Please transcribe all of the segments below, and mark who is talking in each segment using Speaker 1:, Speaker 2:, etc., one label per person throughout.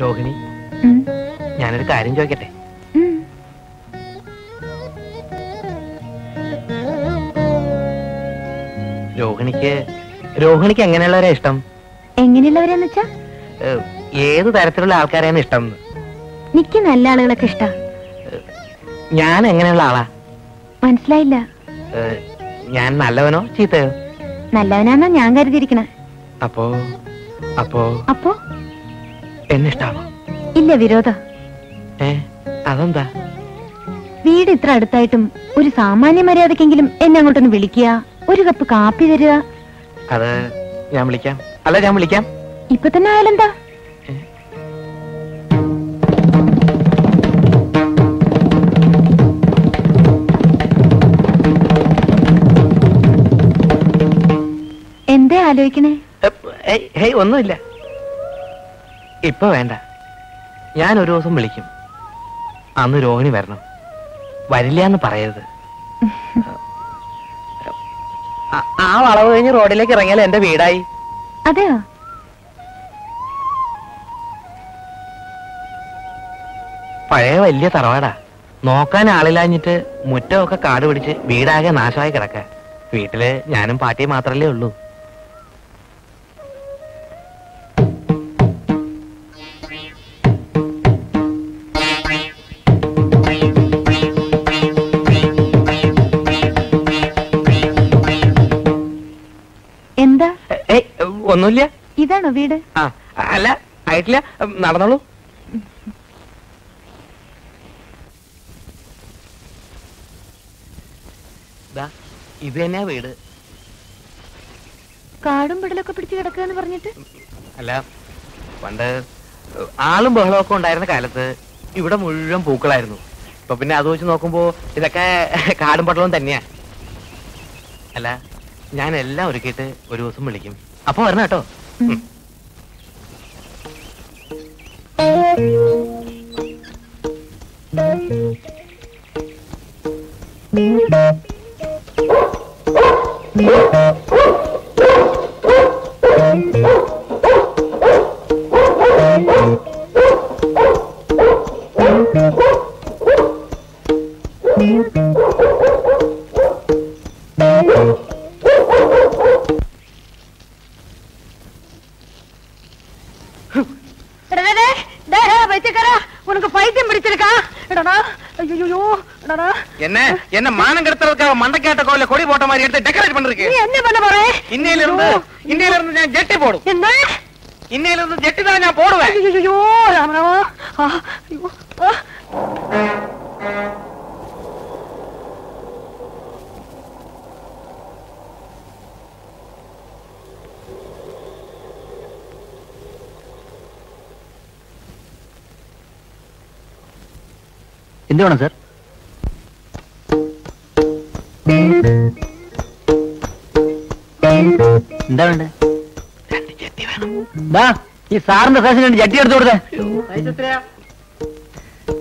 Speaker 1: രോഹിണി ഞാനൊരു കാര്യം ചോദിക്കട്ടെ? രോഹിണിക്ക് രോഹിണിക്ക് എങ്ങനെയുള്ളവരാ ഇഷ്ടം?
Speaker 2: എങ്ങനെയുള്ളവരാന്ന് വെച്ചാ?
Speaker 1: ഏത് തരത്തിലുള്ള ആൾക്കാരെയാണ് ഇഷ്ടം? എന്ന്?
Speaker 2: നിക്ക് നല്ല ആളുകളൊക്കെ ഇഷ്ടാ.
Speaker 1: ഞാൻ എങ്ങനെയുള്ള ആളാ?
Speaker 2: മനസ്സിലായില്ല.
Speaker 1: ഞാൻ നല്ലവനോ ചീത്തയോ?
Speaker 2: നല്ലവനാന്നാ ഞാൻ കരുതിയിരിക്കണ.
Speaker 1: അപ്പോ അപ്പോ?
Speaker 2: അപ്പോ?
Speaker 1: എന്നെ ഇഷ്ടാണോ
Speaker 2: ഇല്ല വിരോധ.
Speaker 1: ഏ അതെന്താ?
Speaker 2: വീട് ഇത്ര അടുത്തായിട്ടും ഒരു സാമാന്യ മര്യാദക്കെങ്കിലും എന്നെ അങ്ങോട്ടൊന്ന് വിളിക്കുക ഒരു കപ്പ് കാപ്പി തരിക.
Speaker 1: അത് ഞാൻ വിളിക്കാം. അല്ല ഞാൻ വിളിക്കാം.
Speaker 2: ഇപ്പൊ തന്നെ ആയാലെന്താ? എന്തേ ആലോചിക്കണേ?
Speaker 1: ഒന്നുമില്ല. ഇപ്പൊ വേണ്ട. ഞാൻ ഒരു ദിവസം വിളിക്കും. അന്ന് രോഹിണി വരണം. വരില്ല എന്ന് പറയരുത്. ആ- വളവ് കഴിഞ്ഞ് റോഡിലേക്ക് ഇറങ്ങിയാൽ എന്റെ വീടായി?
Speaker 2: അതെയോ?
Speaker 1: പഴയ വലിയ തറവാടാ. നോക്കാൻ ആളില്ലാഞ്ഞിട്ട് മുറ്റമൊക്കെ കാട് പിടിച്ച് വീടാകെ നാശമായി കിടക്ക. വീട്ടിൽ ഞാനും പാട്ടിയും മാത്രല്ലേ ഉള്ളൂ. ഒന്നുമില്ല.
Speaker 2: ഇതാണോ വീട്?
Speaker 1: ആ അല്ല ആയിട്ടില്ല. നടന്നോളൂ. ദാ, ഇത് തന്നെയാ വീട്.
Speaker 2: കാടും പിടലൊക്കെ പിടിച്ച് കിടക്കുക എന്ന് പറഞ്ഞിട്ട്?
Speaker 1: അല്ല പണ്ട് ആളും ബഹളമൊക്കെ ഉണ്ടായിരുന്ന കാലത്ത് ഇവിടെ മുഴുവൻ പൂക്കളായിരുന്നു. ഇപ്പൊ പിന്നെ അത് വെച്ച് നോക്കുമ്പോ ഇതൊക്കെ കാടും പട്ടളവും തന്നെയാ. അല്ല ഞാൻ എല്ലാം ഒരുക്കിയിട്ട് ഒരു ദിവസം വിളിക്കും. അപ്പൊ വരണം കേട്ടോ.
Speaker 2: ഉം.
Speaker 3: பைத்தியம் பிடிச்சிருக்கா?
Speaker 1: என்ன? என்ன மானம் கடத்துறதுக்காக மண்டக்கேட்ட கோயில கொடி போட்ட மாதிரி எடுத்து டெக்கரேட் பண்றீங்க
Speaker 3: என்ன பண்ண போறே?
Speaker 1: இன்னையில இருந்து இன்னையில இருந்து நான் ஜெட்டி போடும்.
Speaker 3: என்ன?
Speaker 1: இன்னையில
Speaker 4: എന്ത് വേണം സാർ? എന്താ വേണ്ടേ? ഈ സാറിന്റെ സൈസിന് വേണ്ടി ജട്ടി എടുത്തു കൊടുത്തേ.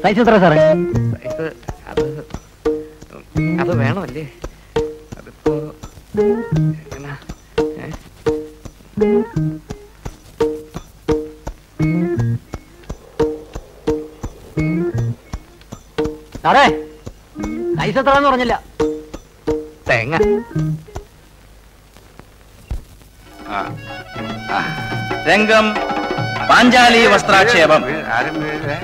Speaker 4: സൈസ് എത്ര സാറേ?
Speaker 1: അത് അത് വേണമല്ലേ? അതിപ്പോ
Speaker 4: സാറേ പൈസ എത്രാന്ന് പറഞ്ഞില്ല.
Speaker 1: തേങ്ങ.
Speaker 5: രംഗം പാഞ്ചാലി വസ്ത്രാക്ഷേപം.
Speaker 6: ആരും വീഴരുതേ.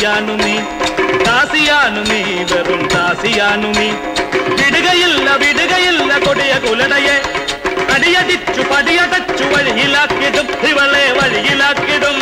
Speaker 5: ദാസിയാനു നീ ദാസിയാനു നീ വെറും ദാസിയാനു നീ. വിടുകയില്ല വിടുകയില്ല കൊടിയ കുലടയെ അടിയടിച്ചു പടിയടച്ചു വഴിയിലാക്കിടും ഇവളെ വഴിയിലാക്കിടും.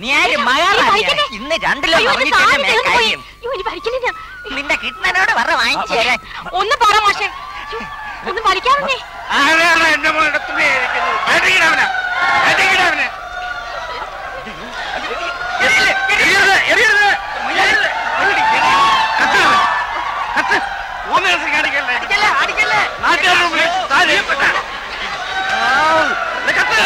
Speaker 7: നീ ആര്? മകാറാണ് ഇന്ന് രണ്ടിലോ നിന്റെ കിട്ടനോട് പറ വാങ്ങിച്ചു തരാൻ.
Speaker 3: ഒന്ന് പറ മാഷേ. ഒന്ന് വലിക്കാറുണ്ടേ
Speaker 6: എന്റെ മോളുടെ തുണി അടിയിടാവനെ അടിയിടാവനെ അടിക്കല്ലേ? നാട്ടുകാരുടെ മുമ്പിൽ താഴെ. കത്ത്.